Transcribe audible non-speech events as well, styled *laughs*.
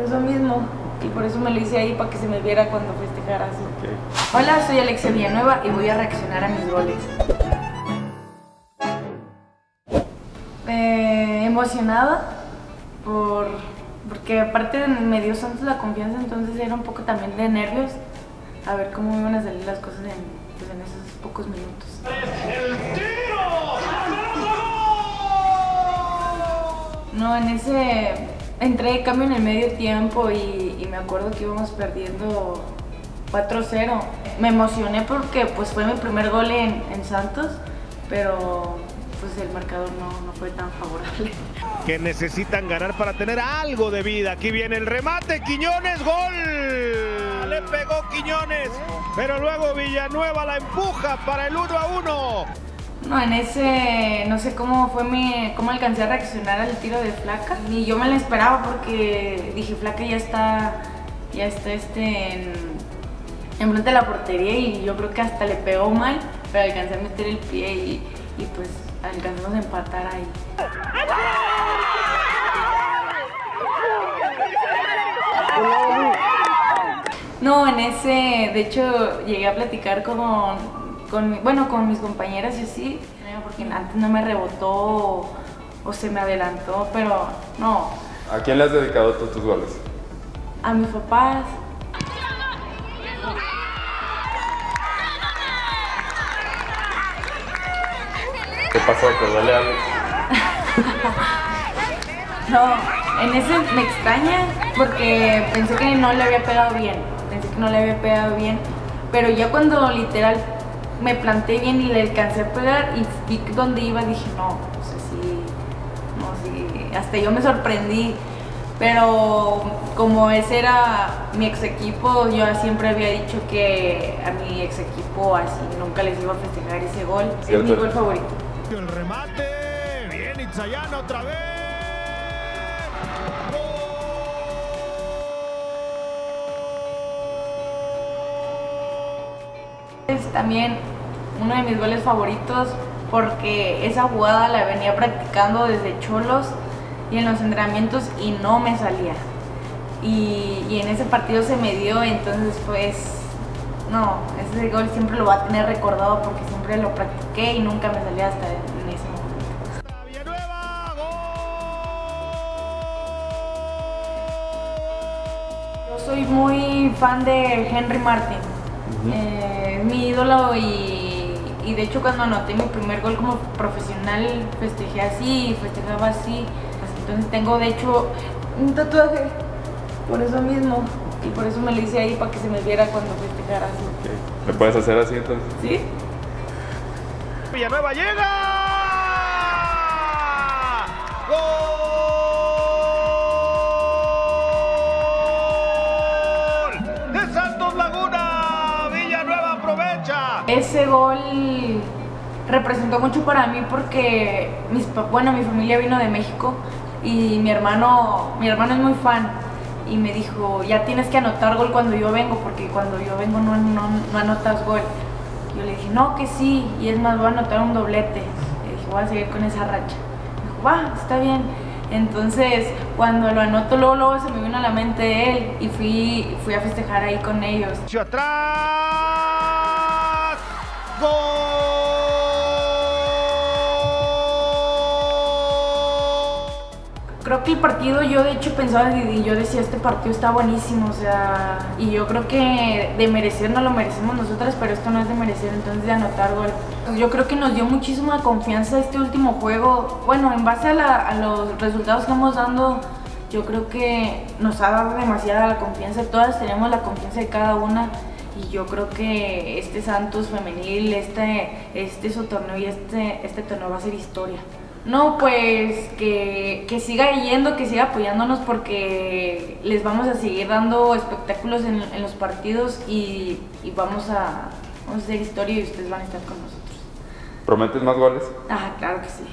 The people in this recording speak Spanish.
Por eso mismo. Y por eso me lo hice ahí para que se me viera cuando festejara así. Hola, soy Alexia Villanueva y voy a reaccionar a mis goles. Eh, emocionada por, porque aparte me dio Santos la confianza, entonces era un poco también de nervios a ver cómo iban a salir las cosas en, pues, en esos pocos minutos. No, en ese entré de cambio en el medio tiempo y, y me acuerdo que íbamos perdiendo 4-0. Me emocioné porque pues fue mi primer gol en, en Santos, pero pues el marcador no, no, fue tan favorable. *laughs* Que necesitan ganar para tener algo de vida. Aquí viene el remate, Quiñones, gol. Le pegó Quiñones, pero luego Villanueva la empuja para el 1 a 1. No, en ese, no sé cómo fue mi, cómo alcancé a reaccionar al tiro de Flaca. Ni yo me lo esperaba porque dije, Flaca ya está, ya está este en, en frente de la portería y yo creo que hasta le pegó mal, pero alcancé a meter el pie y, y pues alcanzamos a empatar ahí. No, en ese, de hecho, llegué a platicar con, con, bueno, con mis compañeras y así, porque antes no me rebotó o, se me adelantó, pero no. ¿A quién le has dedicado todos tus goles? A mis papás. ¿Qué pasó? ¿Te duele algo? *laughs* no, en ese me extraña porque pensé que no le había pegado bien. Pensé que no le había pegado bien. Pero ya cuando literal me planté bien y le alcancé a pegar y vi dónde iba, dije, no, no sé si. No, sí. Hasta yo me sorprendí. Pero como ese era mi ex equipo, yo siempre había dicho que a mi ex equipo así nunca les iba a festejar ese gol. Es mi gol favorito. El remate, bien Itzayana otra vez. También uno de mis goles favoritos porque esa jugada la venía practicando desde cholos y en los entrenamientos y no me salía. Y, y, en ese partido se me dio, entonces pues no, ese gol siempre lo va a tener recordado porque siempre lo practiqué y nunca me salía hasta en ese momento. Yo soy muy fan de Henry Martin, uh -huh. eh, mi ídolo y, y, de hecho cuando anoté mi primer gol como profesional festejé así, festejaba así, entonces tengo de hecho un tatuaje por eso mismo y por eso me lo hice ahí para que se me viera cuando festejara así. Okay. ¿Me puedes hacer así entonces? ¿Sí? Villanueva llega. Ese gol representó mucho para mí porque mis, bueno, mi familia vino de México y mi hermano, mi hermano es muy fan y me dijo, ya tienes que anotar gol cuando yo vengo, porque cuando yo vengo no, no, no anotas gol. Yo le dije, no, que sí, y es más, voy a anotar un doblete. Le dije, voy a seguir con esa racha. Me dijo, va, está bien. Entonces, cuando lo anoto, luego, luego se me vino a la mente él y fui, fui a festejar ahí con ellos. Hacia atrás. Creo que el partido yo de hecho pensaba y yo decía este partido está buenísimo, o sea, y yo creo que de merecer no lo merecemos nosotras, pero esto no es de merecer, entonces de anotar gol. Yo creo que nos dio muchísima confianza este último juego, bueno, en base a, la, a los resultados que estamos dando, yo creo que nos ha dado demasiada la confianza, todas tenemos la confianza de cada una y yo creo que este Santos femenil, este, este su torneo y este, este torneo va a ser historia. No, pues que, que, siga yendo, que siga apoyándonos porque les vamos a seguir dando espectáculos en, en los partidos y, y vamos, a, vamos a hacer historia y ustedes van a estar con nosotros. ¿Prometes más goles? Ah, claro que sí.